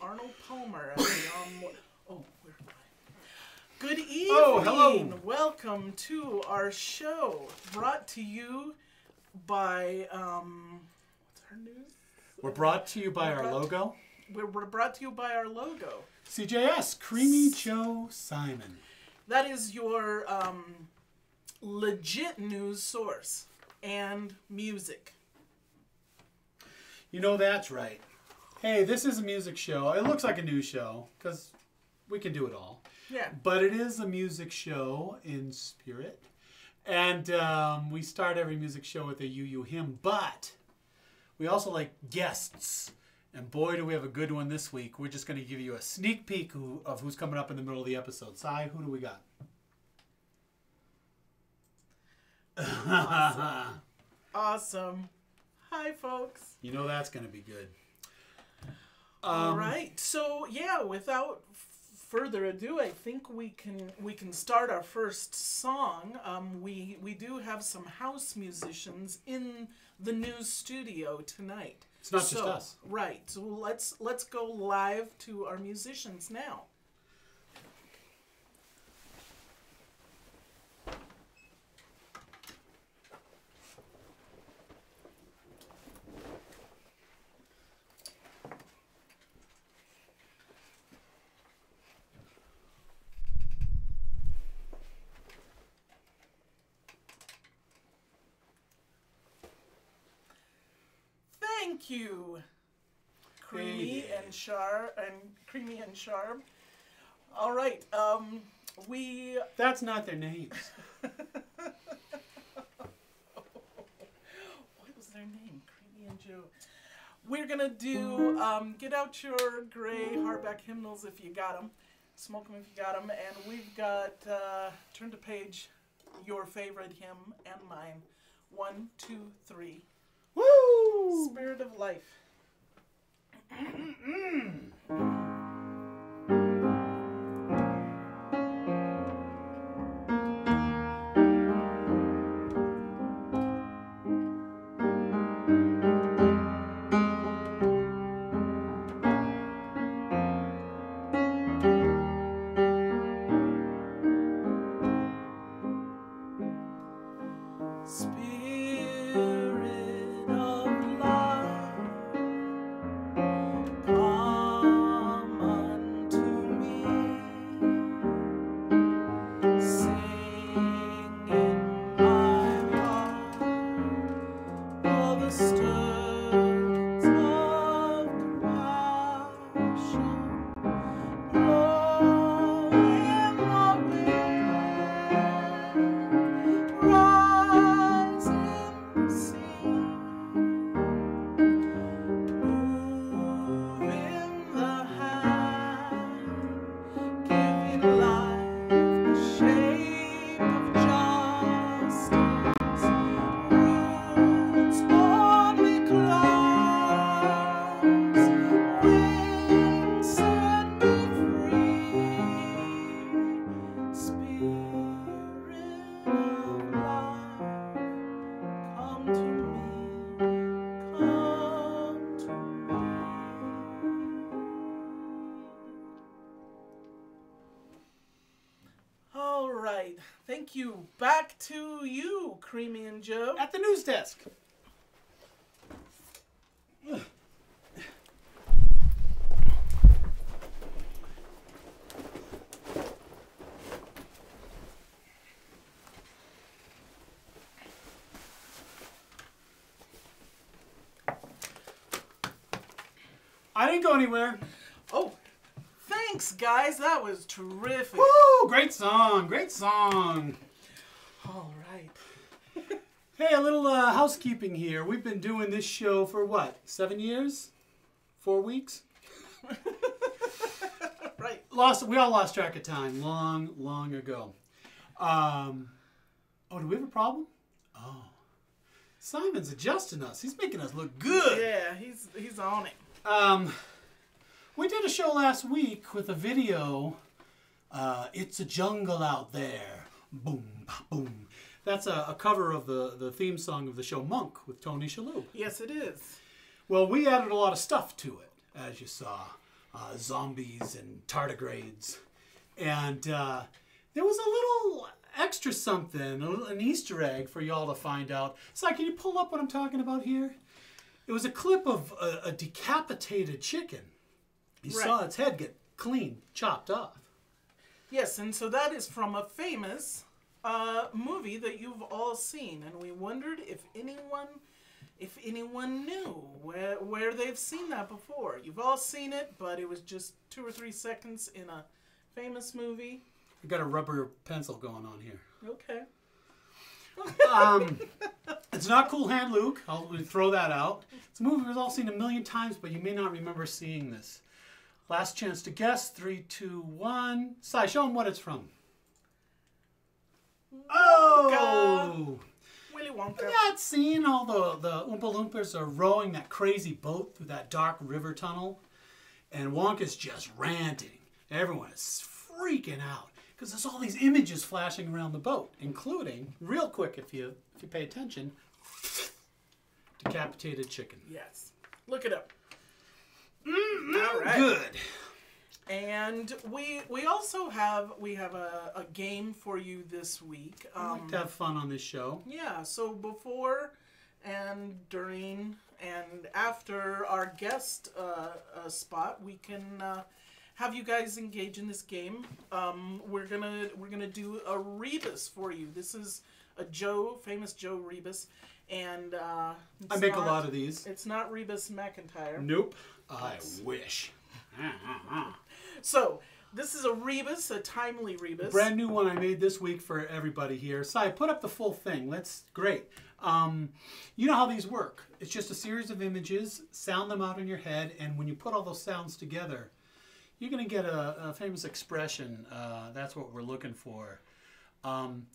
Homer. And, um, oh, where am I? Good evening. Oh, hello. Welcome to our show, brought to you by um, what's our news? We're brought to you by We're our logo, We're, we're brought to you by our logo. CJS Creamy Joe Simon. That is your um, legit news source and music. You know that's right. Hey, this is a music show. It looks like a news show because we can do it all. Yeah. But it is a music show in spirit. And um, we start every music show with a UU hymn, but we also like guests. And boy, do we have a good one this week. We're just going to give you a sneak peek who, of who's coming up in the middle of the episode. Sai, who do we got? Awesome. Hi, folks. you know that's going to be good. All Um, right. So yeah, without further ado, I think we can we can start our first song. Um, we we do have some house musicians in the news studio tonight. It's not just us. Right. So let's let's go live to our musicians now. Thank you, Creamy Hey. and Char and Creamy and Sharp. All right. Um, we That's not their names. what was their name? Creamy and Joe. We're gonna do um, get out your gray hardback hymnals if you got them, smoke them if you got them, and we've got uh, turn to page your favorite hymn and mine. One, two, three. Spirit of life. Right, thank you. Back to you, Creamy and Joe. At the news desk. I didn't go anywhere. Thanks, guys. That was terrific. Woo! Great song. Great song. All right. Hey, a little uh, housekeeping here. We've been doing this show for what? Seven years? Four weeks? Right. Lost. We all lost track of time long, long ago. Um, oh, do we have a problem? Oh, Simon's adjusting us. He's making us look good. Yeah, he's he's on it. Um, we did a show last week with a video. Uh, it's a jungle out there. Boom, boom. That's a, a cover of the, the theme song of the show Monk with Tony Shalhoub. Yes, it is. Well, we added a lot of stuff to it, as you saw. uh, zombies and tardigrades. And uh, there was a little extra something, an Easter egg for y'all to find out. So, can you pull up what I'm talking about here? It was a clip of a, a decapitated chicken. You Right. saw its head get clean chopped off. Yes, and so that is from a famous uh, movie that you've all seen, and we wondered if anyone, if anyone knew where where they've seen that before. You've all seen it, but it was just two or three seconds in a famous movie. I got a rubber pencil going on here. Okay. Um, it's not Cool Hand Luke. I'll throw that out. It's a movie we've all seen a million times, but you may not remember seeing this. Last chance to guess. Three, two, one. Sai, show them what it's from. Oh! Willy Wonka. That scene, all the, the Oompa Loompas are rowing that crazy boat through that dark river tunnel, and Wonka's just ranting. Everyone is freaking out because there's all these images flashing around the boat, including, real quick if you if you pay attention, decapitated chicken. Yes. Look it up. All right. Good. And we we also have we have a, a game for you this week. I like Um, to have fun on this show. Yeah, so before and during and after our guest uh, uh, spot, we can uh, have you guys engage in this game. Um, we're gonna we're gonna do a rebus for you. This is a Joe, famous Joe Rebus, and uh, I it's make a lot of these. It's not Rebus McIntyre. Nope. I wish. So this is a rebus, a timely rebus. Brand new one I made this week for everybody here. So I put up the full thing. Let's great. Um, you know how these work. It's just a series of images. Sound them out in your head, and when you put all those sounds together, you're going to get a, a famous expression. Uh, that's what we're looking for. Um,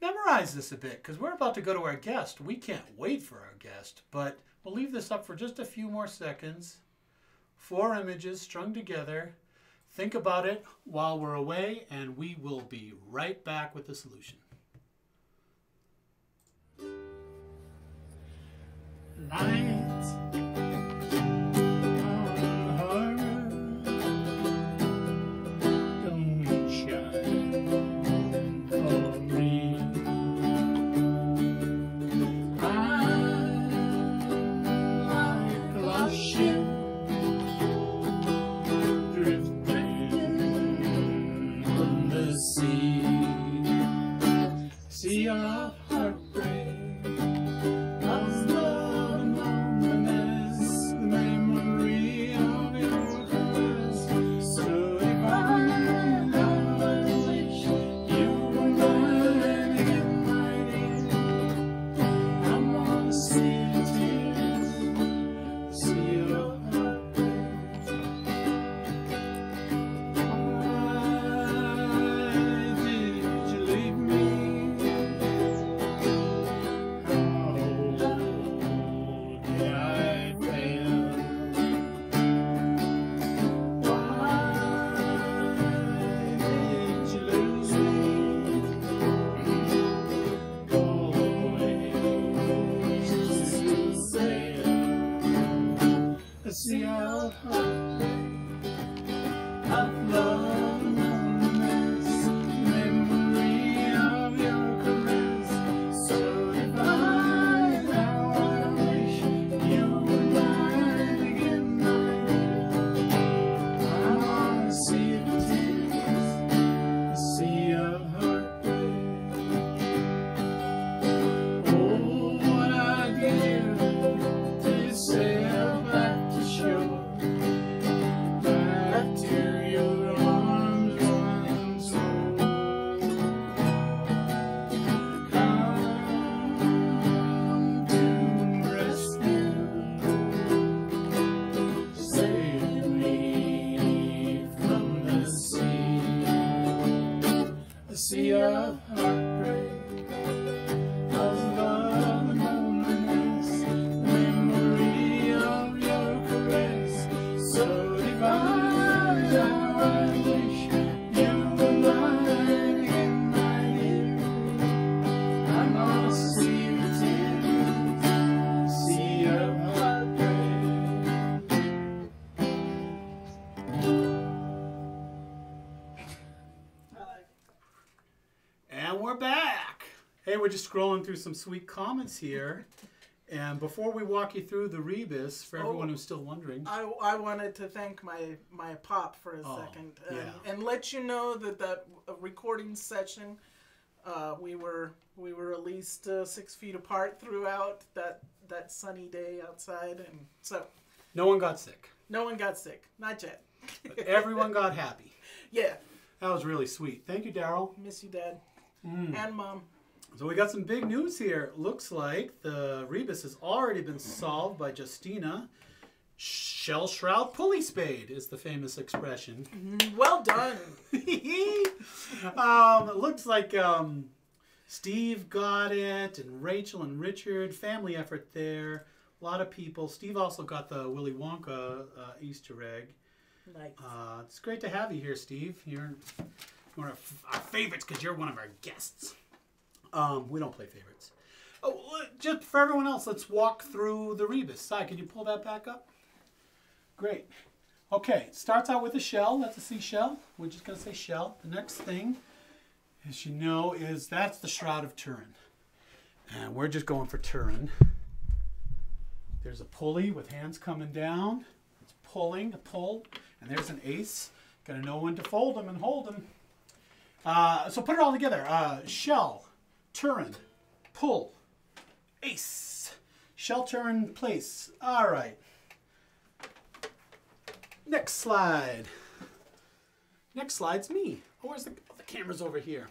memorize this a bit because we're about to go to our guest. We can't wait for our guest, but we'll leave this up for just a few more seconds. Four images strung together. Think about it while we're away, and we will be right back with the solution. Lights we're just scrolling through some sweet comments here. And before we walk you through the rebus, for everyone Oh. who's still wondering, I, I wanted to thank my my pop for a Oh, second and, yeah. and let you know that that recording session uh, we were we were at least uh, six feet apart throughout that that sunny day outside and so no one got sick. no one got sick not yet But everyone got happy. yeah That was really sweet. Thank you, Daryl. miss you dad Mm. and mom So we got some big news here. Looks like the rebus has already been solved by Justina. Shell shroud pulley spade is the famous expression. well done um, it looks like um, Steve got it, and Rachel and Richard. Family effort there. A lot of people. Steve also got the Willy Wonka uh, Easter egg. nice Uh, it's great to have you here, Steve. You're one of our favorites because you're one of our guests. Um, we don't play favorites. Oh, just for everyone else, let's walk through the rebus. Si, can you pull that back up? Great. Okay, it starts out with a shell. That's a seashell. We're just going to say shell. The next thing, as you know, is that's the Shroud of Turin. And we're just going for Turin. There's a pulley with hands coming down. It's pulling, a pull, and there's an ace. Gotta know when to fold them and hold them. Uh, so put it all together. Uh, shell, Turin, pull, ace. Shell, Turin, place. All right. Next slide. Next slide's me. Oh, where's the, oh, the camera's over here.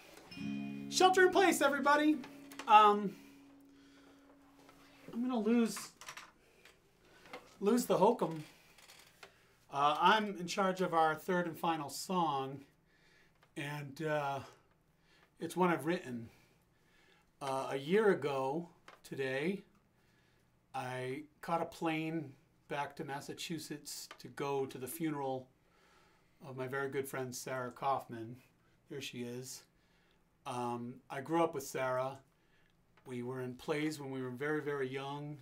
Shelter in place, everybody. Um, I'm gonna lose lose the hokum. Uh, I'm in charge of our third and final song, and uh, it's one I've written. Uh, a year ago today, I caught a plane back to Massachusetts to go to the funeral of my very good friend Sarah Kaufman. There she is. Um, I grew up with Sarah. We were in plays when we were very, very young,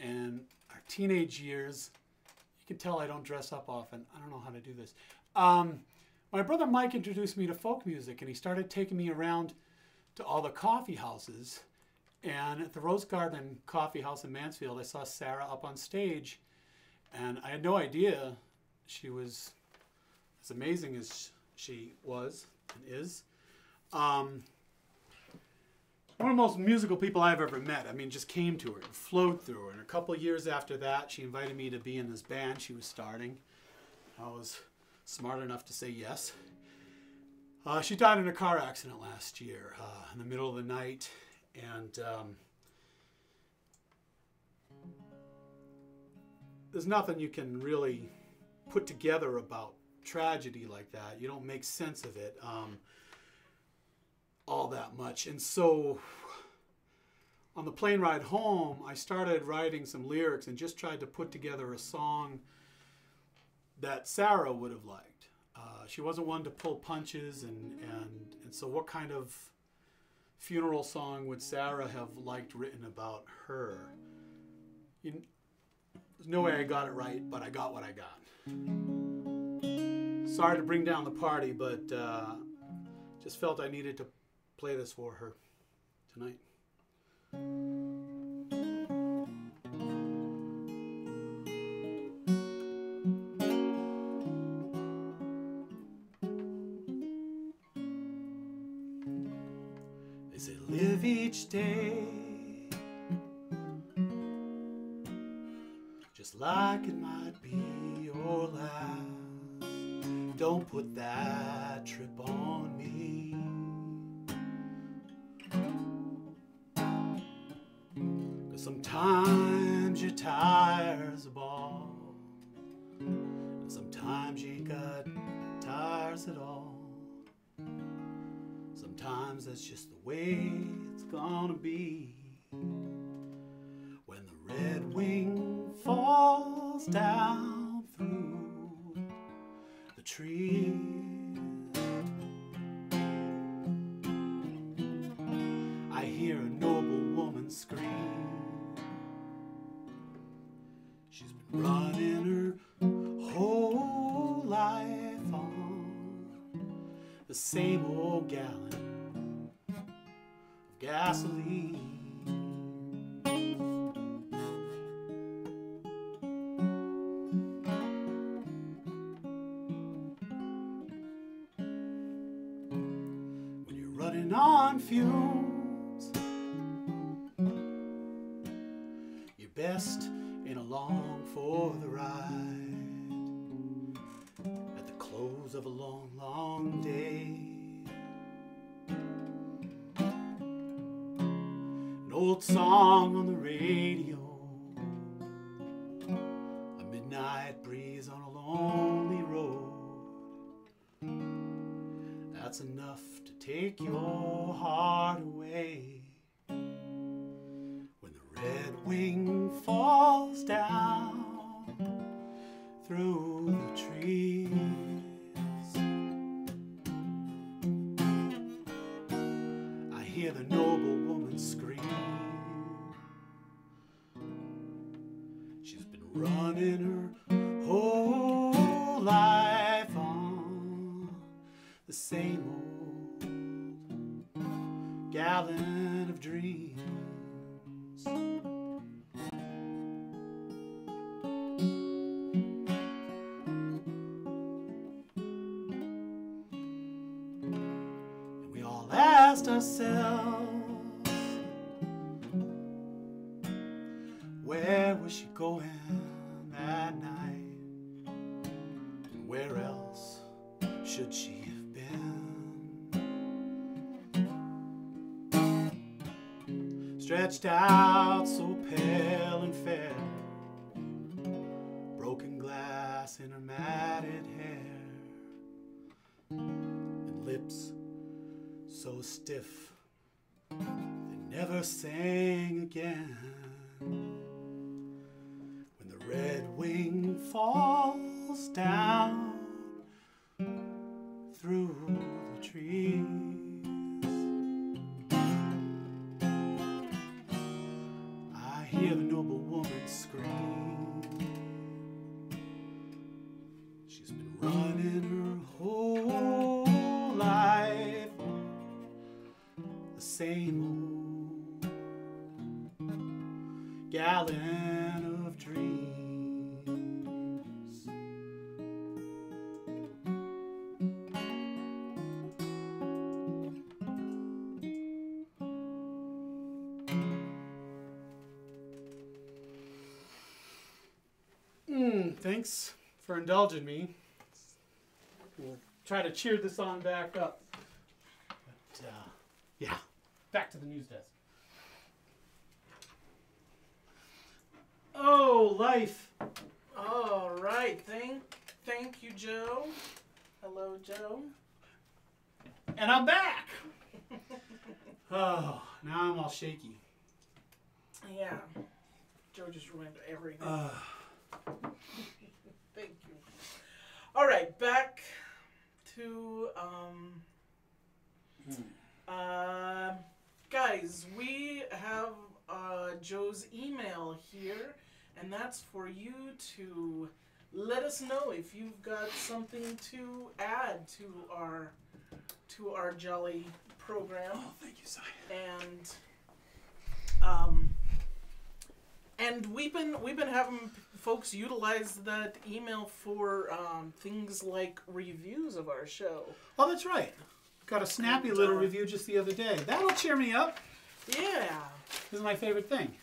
and our teenage years. You can tell I don't dress up often. I don't know how to do this. Um, my brother Mike introduced me to folk music, and he started taking me around to all the coffee houses. And at the Rose Garden Coffee House in Mansfield, I saw Sarah up on stage, and I had no idea she was as amazing as she was and is. Um, one of the most musical people I've ever met. I mean, just came to her and flowed through her. And a couple years after that, she invited me to be in this band she was starting. I was smart enough to say yes. Uh, she died in a car accident last year uh, in the middle of the night. And um, there's nothing you can really put together about tragedy like that. You don't make sense of it um, all that much. And so on the plane ride home, I started writing some lyrics and just tried to put together a song that Sarah would have liked. Uh, she wasn't one to pull punches, and, and, and so what kind of funeral song would Sarah have liked written about her? You, there's no way I got it right, but I got what I got. Sorry to bring down the party, but uh, just felt I needed to play this for her tonight. Don't put that trip on me. Cause sometimes your tires are bald, and sometimes you got tires at all. Sometimes that's just the way it's gonna be. When the red wing falls down the trees, I hear a noble woman scream. She's been running her whole life on the same old gallon of gasoline. That's enough to take your heart away. When the red wing falls down through asked ourselves, where was she going that night? And where else should she have been? Stretched out so pale stiff they never sang again. When the red wing falls down through the trees. Of dreams. Mm, thanks for indulging me. We'll try to cheer this on back up. But, uh, yeah, back to the news desk. Oh, life. All right. Thank, thank you, Joe. Hello, Joe. And I'm back. oh, now I'm all shaky. Yeah. Joe just ruined everything. Uh, Thank you. All right, back to um. Uh, guys, we have uh, Joe's email here, and that's for you to let us know if you've got something to add to our to our jolly program oh, thank you, Si. and um, and we've been we've been having folks utilize that email for um, things like reviews of our show. Oh, that's right. Got a snappy And, little uh, review just the other day. That'll cheer me up. Yeah. This is my favorite thing.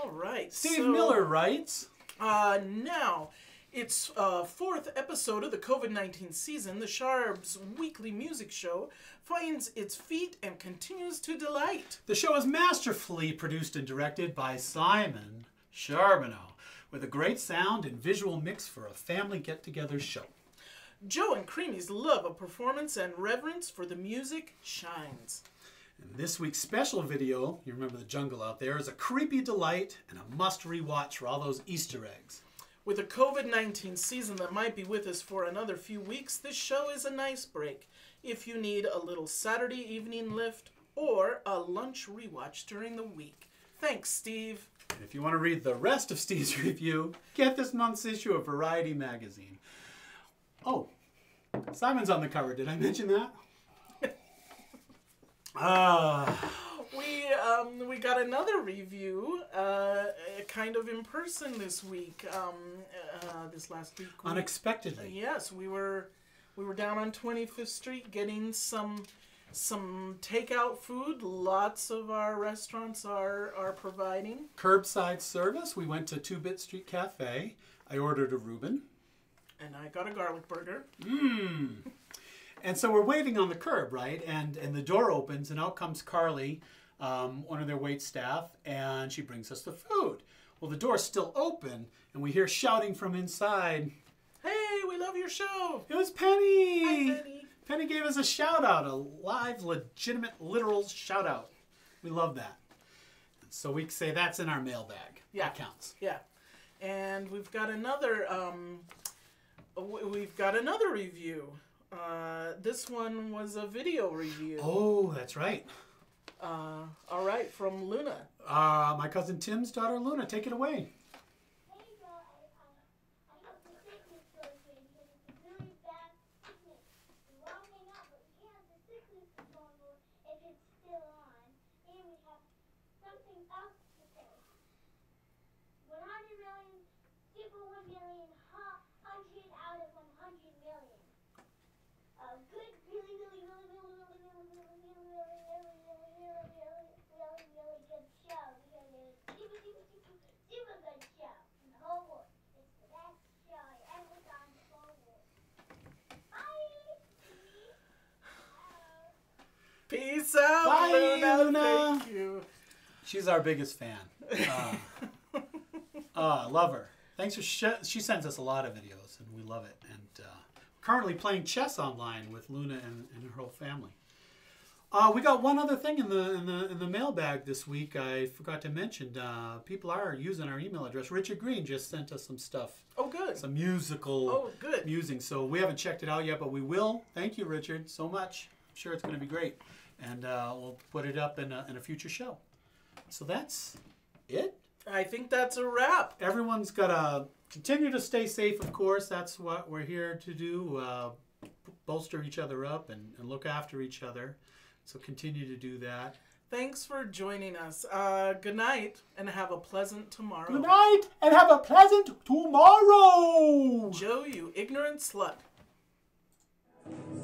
All right. Steve so, Miller writes. Uh, now, it's uh, fourth episode of the COVID nineteen season. The Charbs weekly music show finds its feet and continues to delight. The show is masterfully produced and directed by Simon Charbonneau, with a great sound and visual mix for a family get-together show. Joe and Creamy's love of performance and reverence for the music shines. And this week's special video, you remember the jungle out there, is a creepy delight and a must rewatch for all those Easter eggs. With a COVID 19 season that might be with us for another few weeks, this show is a nice break if you need a little Saturday evening lift or a lunch rewatch during the week. Thanks, Steve. And if you want to read the rest of Steve's review, get this month's issue of Variety magazine. Oh, Simon's on the cover. Did I mention that? Ah, got another review, uh, kind of in person this week. Um, uh, this last week. we- Unexpectedly. Yes, we were we were down on 25th Street getting some some takeout food. Lots of our restaurants are are providing. Curbside service. We went to Two Bit Street Cafe. I ordered a Reuben. And I got a garlic burger. Mmm. And so we're waiting on the curb, right? And and the door opens, and out comes Carly, um, one of their wait staff, and she brings us the food. Well, the door's still open, and we hear shouting from inside. Hey, we love your show. It was Penny. Hi, Penny. Penny gave us a shout out, a live, legitimate, literal shout out. We love that. So we say that's in our mailbag. Yeah. That counts. Yeah, and we've got another. Um, we've got another review. Uh, this one was a video review. Oh, that's right. Uh, all right, from Luna. Uh, my cousin Tim's daughter Luna, take it away. Peace out, Bye, Luna. Luna. Thank you. She's our biggest fan. Uh, uh, love her. Thanks for sh- she sends us a lot of videos and we love it. And uh, currently playing chess online with Luna and, and her whole family. Uh, we got one other thing in the in the in the mailbag this week. I forgot to mention. Uh, people are using our email address. Richard Green just sent us some stuff, Oh, good. some musical Oh, good. musing. So we haven't checked it out yet, but we will. Thank you, Richard, so much. I'm sure it's going to be great, and uh, we'll put it up in a, in a future show. So that's it. I think that's a wrap. Everyone's got to continue to stay safe, of course. That's what we're here to do. Uh, bolster each other up and, and look after each other. So continue to do that. Thanks for joining us. Uh, good night and have a pleasant tomorrow. Good night and have a pleasant tomorrow. Joe, you ignorant slut.